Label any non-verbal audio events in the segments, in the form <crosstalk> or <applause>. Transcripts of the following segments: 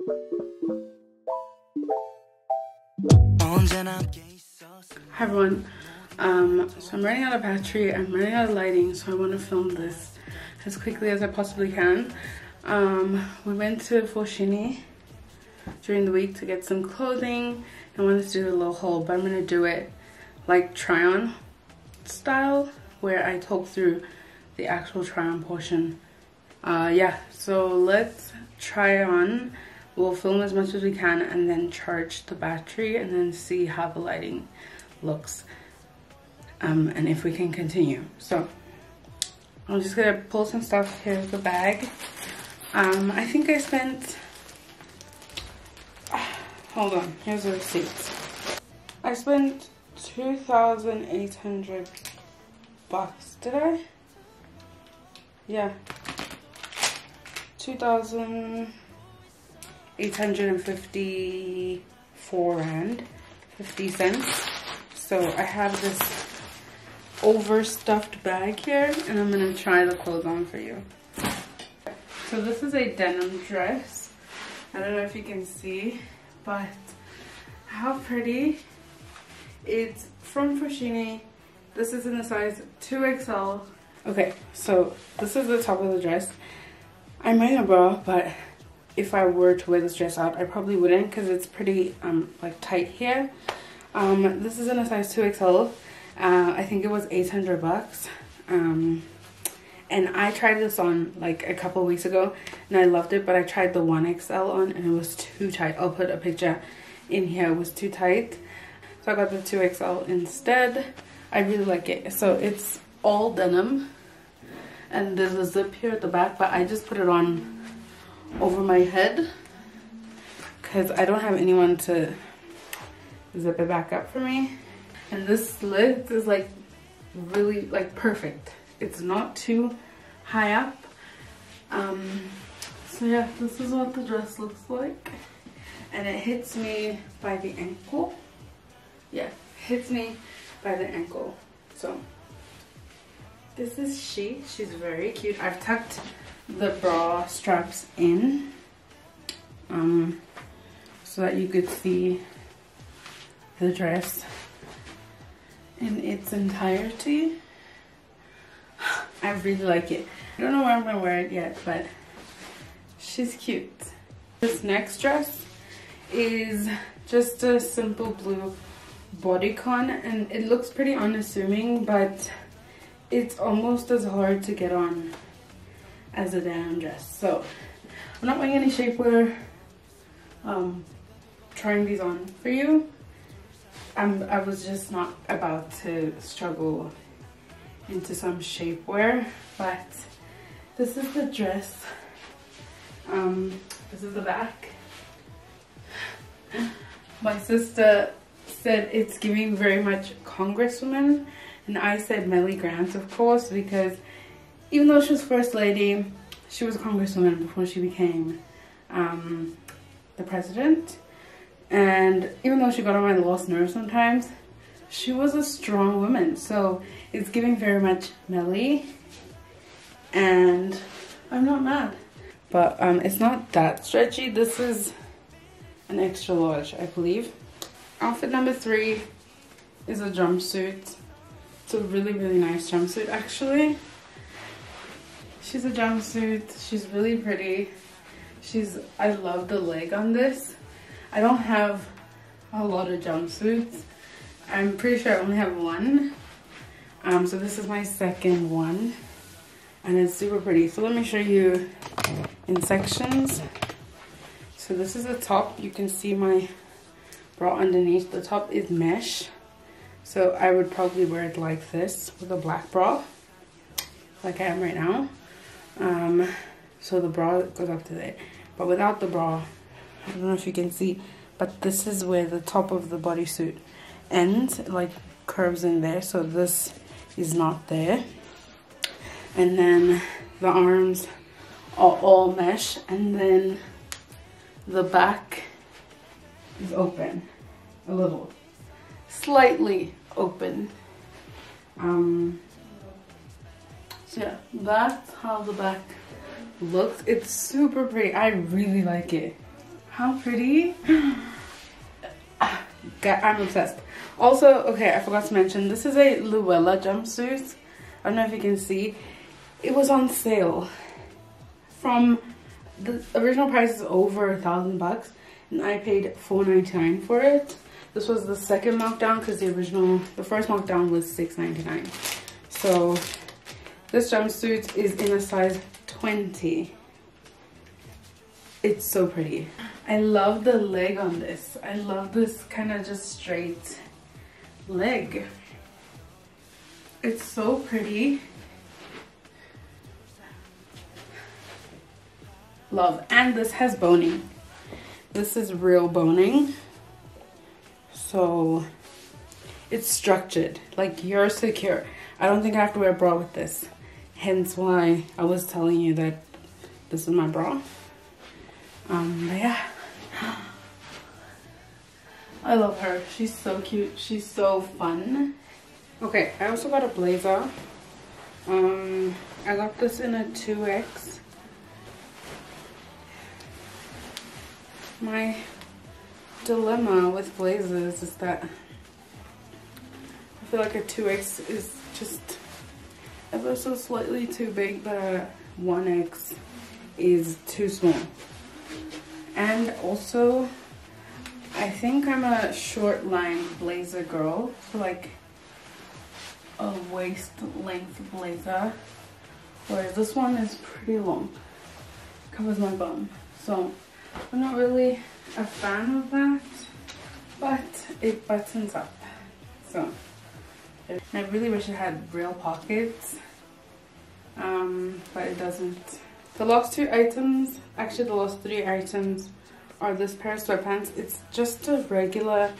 Hi everyone, um, so I'm running out of battery, I'm running out of lighting, so I want to film this as quickly as I possibly can. Um, we went to Foschini during the week to get some clothing. I wanted to do a little haul, but I'm going to do it like try on style where I talk through the actual try on portion. Uh, yeah, so let's try on. We'll film as much as we can and then charge the battery and then see how the lighting looks um, and if we can continue. So I'm just gonna pull some stuff. Here's the bag. Um, I think I spent, <sighs> hold on, here's the receipt. I spent 2,800 bucks, did I? Yeah. 2,854 rand, 50 cents. So I have this overstuffed bag here and I'm gonna try the clothes on for you. So this is a denim dress. I don't know if you can see, but how pretty. It's from Foschini. This is in the size 2XL. Okay, so this is the top of the dress. I'm wearing a bra, but if I were to wear this dress out, I probably wouldn't because it's pretty um like tight here. Um, this is in a size 2XL. Uh, I think it was 800 bucks. Um, and I tried this on like a couple weeks ago and I loved it, but I tried the 1XL on and it was too tight. I'll put a picture in here. It was too tight. So I got the 2XL instead. I really like it. So it's all denim and there's a zip here at the back, but I just put it on over my head because I don't have anyone to zip it back up for me. And this slit is like really like perfect. It's not too high up. Um, so yeah, this is what the dress looks like. And it hits me by the ankle. Yeah, hits me by the ankle. So this is she. She's very cute. I've tucked the bra straps in um, so that you could see the dress in its entirety. <sighs> I really like it. I don't know where I'm gonna wear it yet, but she's cute. This next dress is just a simple blue bodycon and it looks pretty unassuming, but it's almost as hard to get on as a denim dress. So I'm not wearing any shapewear. Um, trying these on for you. I'm, I was just not about to struggle into some shapewear, but this is the dress. Um, this is the back. My sister said it's giving very much congresswoman, and I said Mellie Grant, of course, because even though she was first lady, she was a congresswoman before she became um, the president. And even though she got on my lost nerves sometimes, she was a strong woman. So it's giving very much Mellie. And I'm not mad. But um, it's not that stretchy. This is an extra large, I believe. Outfit number three is a jumpsuit. It's a really, really nice jumpsuit, actually. She's a jumpsuit. She's really pretty. She's, I love the leg on this. I don't have a lot of jumpsuits. I'm pretty sure I only have one. Um, so this is my second one and it's super pretty. So let me show you in sections. So this is the top. You can see my bra underneath. The top is mesh. So I would probably wear it like this with a black bra, like I am right now. Um, so the bra goes up to there. But without the bra, I don't know if you can see, but this is where the top of the bodysuit ends, like curves in there. So this is not there. And then the arms are all mesh. And then the back is open a little, slightly open. Um, yeah, that's how the back looks. It's super pretty. I really like it. How pretty. <sighs> I'm obsessed. Also, okay, I forgot to mention, this is a Luella jumpsuit. I don't know if you can see. It was on sale from the original price is over a thousand bucks and I paid $4.99 for it. This was the second markdown because the original, the first markdown was $6.99. So this jumpsuit is in a size 20. It's so pretty. I love the leg on this. I love this kind of just straight leg. It's so pretty. Love. And this has boning. This is real boning. So it's structured. Like you're secure. I don't think I have to wear a bra with this. Hence why I was telling you that this is my bra. Um, but yeah. I love her. She's so cute. She's so fun. Okay, I also got a blazer. Um, I got this in a 2X. My dilemma with blazers is that I feel like a 2X is just ever so slightly too big, but a 1X is too small. And also, I think I'm a short line blazer girl, so like a waist length blazer, whereas this one is pretty long, covers my bum. So I'm not really a fan of that, but it buttons up. So I really wish it had real pockets, um, but it doesn't. The last two items, actually the last three items are this pair of sweatpants. It's just a regular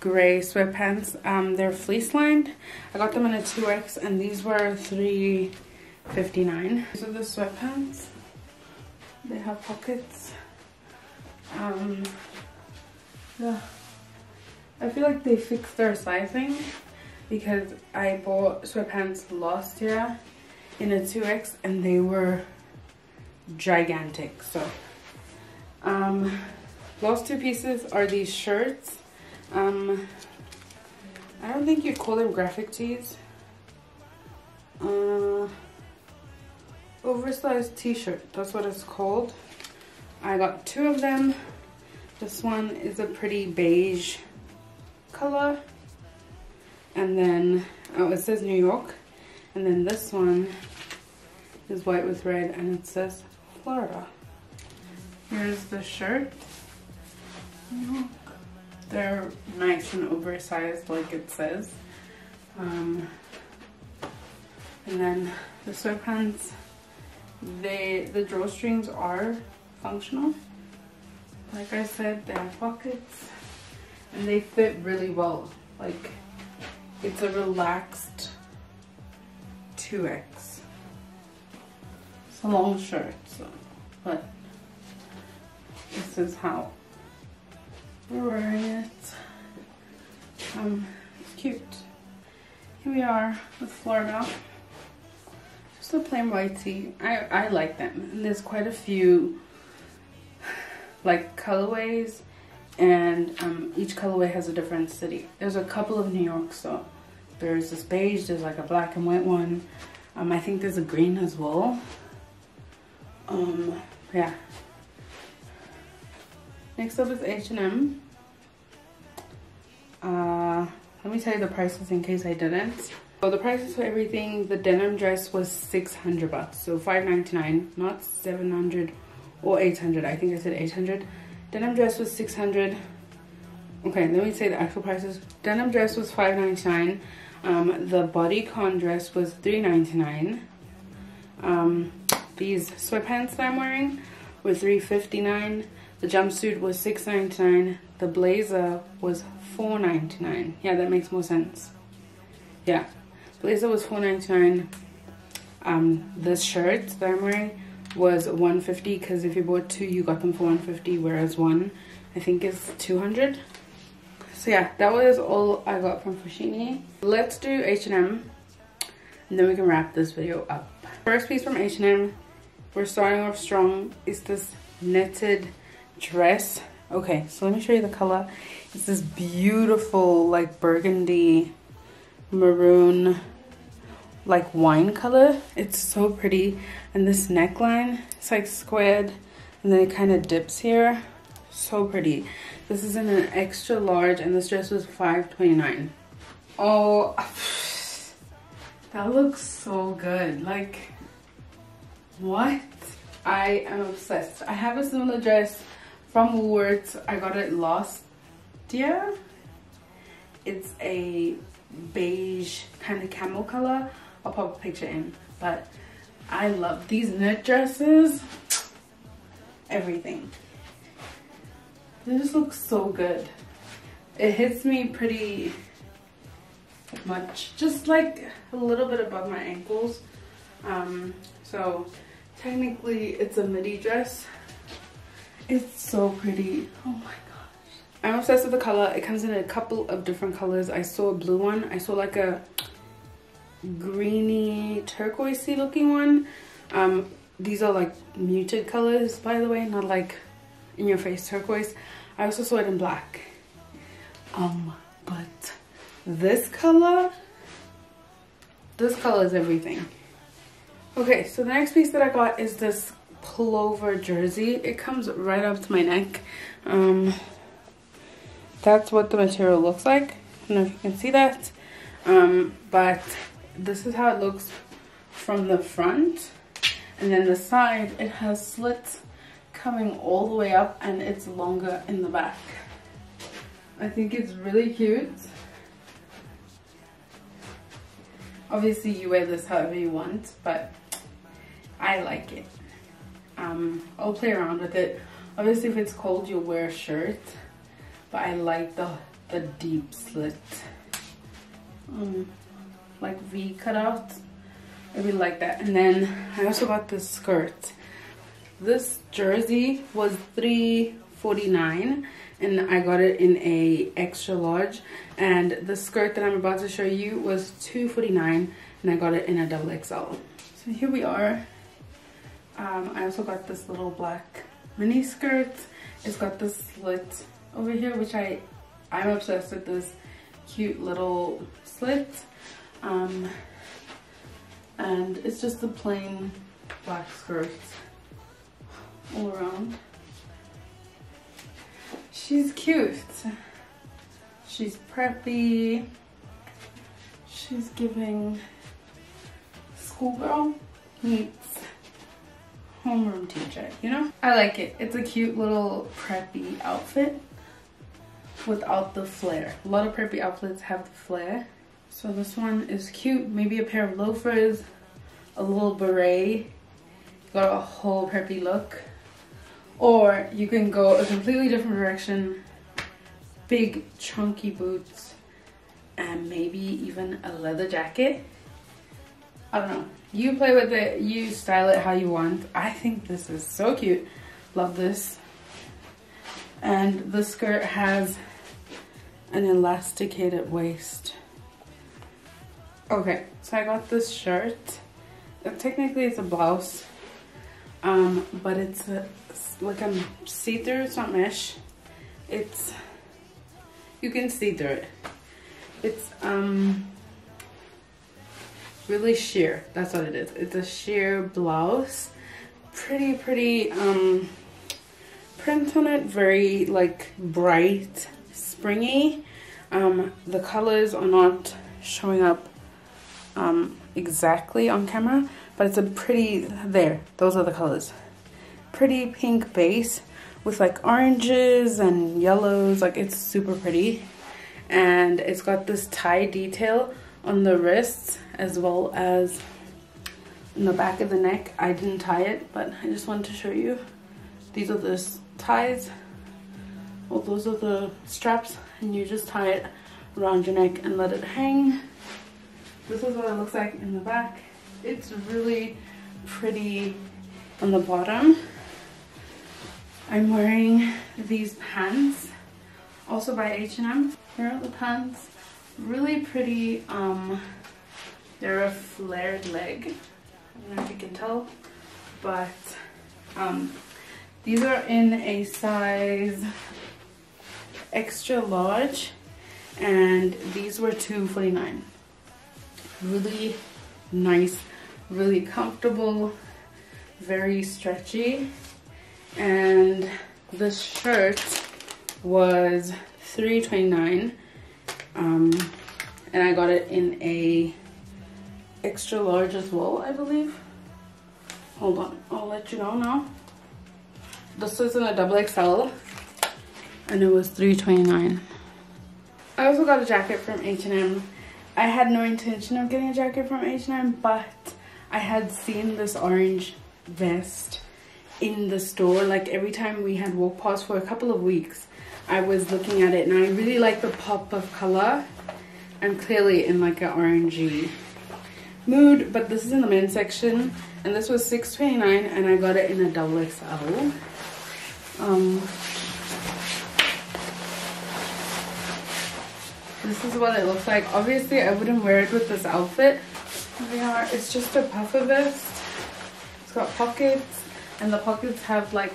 gray sweatpants. Um, they're fleece lined. I got them in a 2X and these were 3 59 These are the sweatpants. They have pockets. Um, yeah. I feel like they fixed their sizing because I bought sweatpants last year in a 2X and they were gigantic. So, um, last two pieces are these shirts. Um, I don't think you'd call them graphic tees. Uh, oversized t-shirt, that's what it's called. I got two of them. This one is a pretty beige color. And then, oh, it says New York. And then this one is white with red and it says Florida. Here's the shirt. They're nice and oversized like it says. Um, and then the sweatpants, they the drawstrings are functional. Like I said, they have pockets and they fit really well. Like it's a relaxed 2X. It's a long shirt, so, but this is how we're wearing it. Um, it's cute. Here we are with Florida. Just a plain white tee. I, I like them. And there's quite a few like colorways and um, each colorway has a different city. There's a couple of New York, so there's this beige, there's like a black and white one. Um, I think there's a green as well. Um, yeah. Next up is H&M. Uh, let me tell you the prices in case I didn't. So the prices for everything, the denim dress was 600 bucks. So 599, not 700 or 800. I think I said 800. Denim dress was 600. Okay, let me say the actual prices. Denim dress was 599. Um, the bodycon dress was 399. Um, these sweatpants that I'm wearing were 359. The jumpsuit was 699. The blazer was 499. Yeah, that makes more sense. Yeah, blazer was 499. Um, this shirt that I'm wearing was 150 because if you bought two, you got them for 150, whereas one, I think, is 200. So yeah, that was all I got from Foschini. Let's do H&M, and then we can wrap this video up. First piece from H&M, we're starting off strong, is this knitted dress. Okay, so let me show you the color. It's this beautiful like burgundy maroon like wine color. It's so pretty. And this neckline, it's like squared and then it kind of dips here. So pretty. This is in an extra large and this dress was 5.29. Oh, <sighs> that looks so good. Like, what? I am obsessed. I have a similar dress from Woolworths. I got it last year. It's a beige kind of camel color. I'll pop a picture in. But I love these knit dresses. Everything. They looks so good. It hits me pretty much. Just like a little bit above my ankles. Um, so technically it's a midi dress. It's so pretty. Oh my gosh. I'm obsessed with the color. It comes in a couple of different colors. I saw a blue one. I saw like a greeny turquoisey looking one. Um, these are like muted colors by the way, not like in your face turquoise. I also saw it in black. Um, but this color, this color is everything. Okay, so the next piece that I got is this pullover jersey. It comes right up to my neck. Um, that's what the material looks like. I don't know if you can see that. Um, but this is how it looks from the front. And then the side, it has slits coming all the way up and it's longer in the back. I think it's really cute. Obviously you wear this however you want, but I like it. Um, I'll play around with it. Obviously if it's cold you'll wear a shirt, but I like the, the deep slit. Um, like V cutout. I really like that. And then I also got this skirt. This jersey was $3.49 and I got it in a extra large. And the skirt that I'm about to show you was $2.49 and I got it in a double XL. So here we are. Um, I also got this little black mini skirt. It's got this slit over here, which I, I'm obsessed with this cute little slit. Um, and it's just a plain black skirt all around. She's cute. She's preppy. She's giving schoolgirl meets homeroom teacher, you know? I like it. It's a cute little preppy outfit without the flare. A lot of preppy outfits have the flare. So this one is cute. Maybe a pair of loafers, a little beret. Got a whole preppy look. Or you can go a completely different direction. Big chunky boots and maybe even a leather jacket. I don't know. You play with it, you style it how you want. I think this is so cute. Love this. And the skirt has an elasticated waist. Okay, so I got this shirt. Technically it's a blouse, um, but it's a, like a see-through, it's not mesh. It's, you can see through it. It's um really sheer, that's what it is. It's a sheer blouse. Pretty, pretty um print on it, very like bright, springy. Um, the colors are not showing up um, exactly on camera, but it's a pretty, there, those are the colors. Pretty pink base with like oranges and yellows, like it's super pretty. And it's got this tie detail on the wrists as well as in the back of the neck. I didn't tie it, but I just wanted to show you. These are the ties. Well, those are the straps and you just tie it around your neck and let it hang. This is what it looks like in the back. It's really pretty on the bottom. I'm wearing these pants, also by H&M. Here are the pants. Really pretty, um, they're a flared leg. I don't know if you can tell, but um, these are in a size extra large and these were 249 really nice really comfortable very stretchy. And this shirt was 329 um and i got it in a extra large as well i believe. Hold on i'll let you know now. This was in a double xl and it was 329 i also got a jacket from h&m i had no intention of getting a jacket from h&m but i had seen this orange vest in the store like every time we had walk past for a couple of weeks i was looking at it and i really like the pop of color. I'm clearly in like an orangey mood but this is in the men's section and this was 6.29 and i got it in a double xl um this is what it looks like. Obviously i wouldn't wear it with this outfit yeah it's just a puffer vest it's got pockets and the pockets have like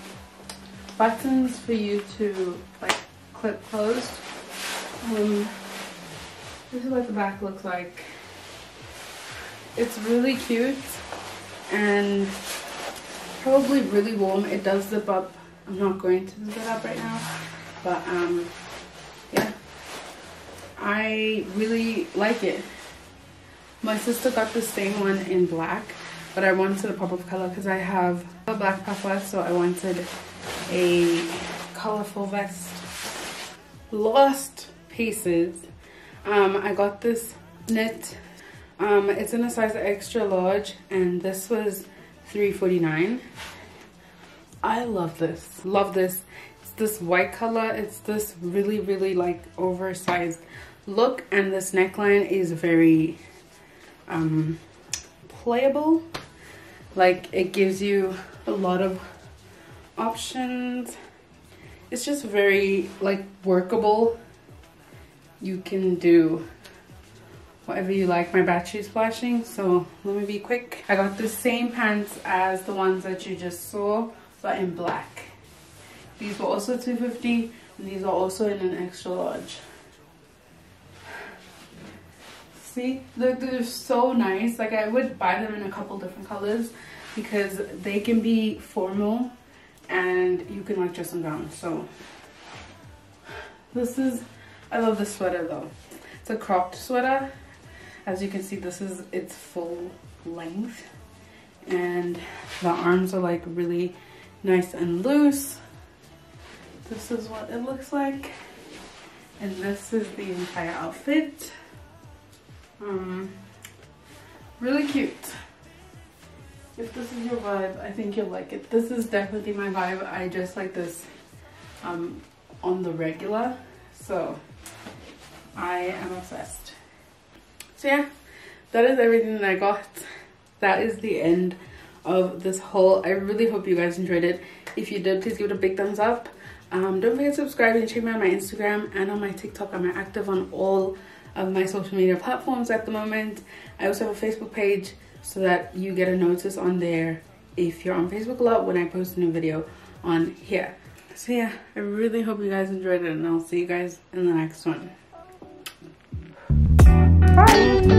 buttons for you to like clip closed. Um this is what the back looks like. It's really cute and probably really warm. It does zip up. I'm not going to zip it up right now but um yeah. I really like it my sister got the same one in black but i wanted a pop of color because i have a black puffer so i wanted a colorful vest. Lost pieces. Um i got this knit. Um it's in a size extra large and this was 349 i love this. Love this. It's this white color. It's this really really like oversized look and this neckline is very um playable like it gives you a lot of options it's just very like workable you can do whatever you like. My battery's flashing, so let me be quick. I got the same pants as the ones that you just saw, but in black. These were also 250 and these are also in an extra large. Look, they're so nice. Like I would buy them in a couple different colors because they can be formal and you can like dress them down. So this is, I love this sweater though. It's a cropped sweater as you can see, this is its full length. And the arms are like really nice and loose. This is what it looks like. And this is the entire outfit. Um, really cute. If this is your vibe, I think you'll like it. This is definitely my vibe. I just like this um, on the regular. So I am obsessed so yeah that is everything that i got that is the end of this haul i really hope you guys enjoyed it if you did please give it a big thumbs up um, don't forget to subscribe and check me on my instagram and on my tiktok i'm active on all of my social media platforms at the moment. I also have a facebook page so that you get a notice on there if you're on facebook a lot when i post a new video on here. So yeah i really hope you guys enjoyed it and i'll see you guys in the next one. Bye.